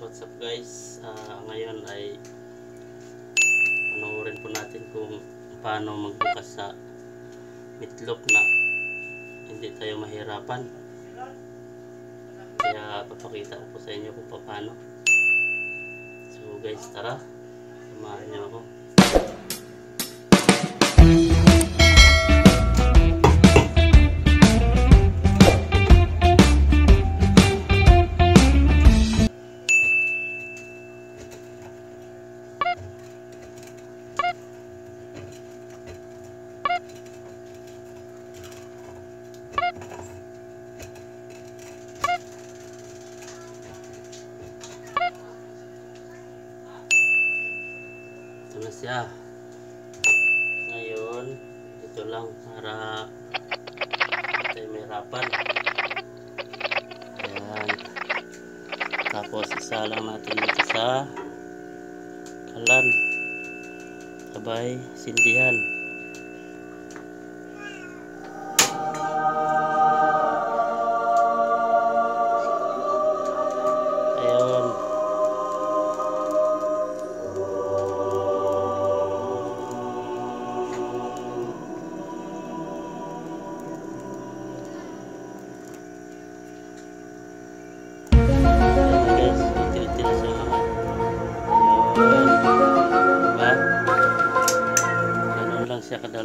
what's up guys? Ah, ngayon ay panoorin po natin kung paano magbukas sa meatloaf na hindi tayo mahirapan. Kaya papakita ko po sa inyo kung paano. So guys, tara. Samahan niyo ako. Na siya. Ngayon, ito lang para hindi tayo mahirapan. Ayan. Tapos isa lang natin dito sa kalan. Sabay, sindihan.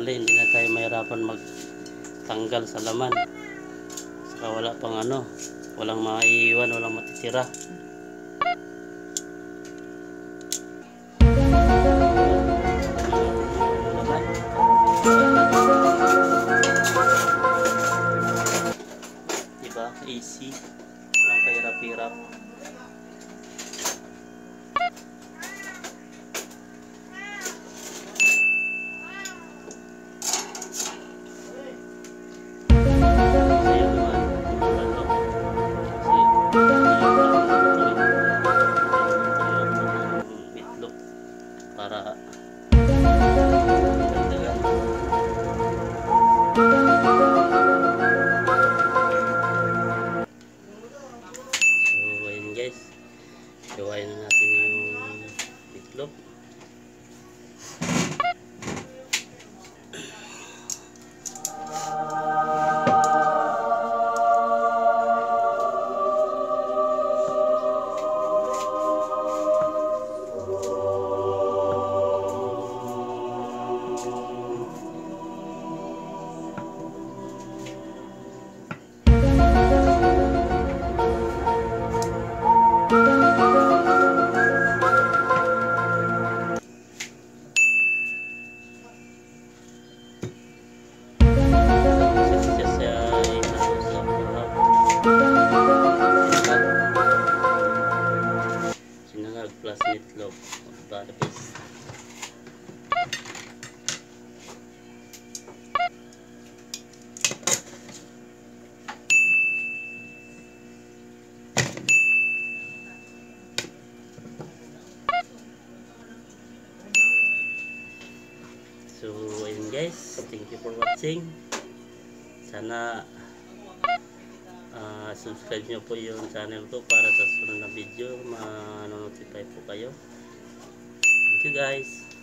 Kadali. Hindi na tayo mahirapan magtanggal sa laman. Saka wala pang ano. Walang maiiwan, walang matitira. Diba? Easy. Walang kahirap-hirap. Natin yung itlog. Plus meatloaf of Barbies. So, ayun guys. Thank you for watching. Sana ah, subscribe nyo po yung channel ko para sa sunod na video ma-notify po kayo. Thank you guys.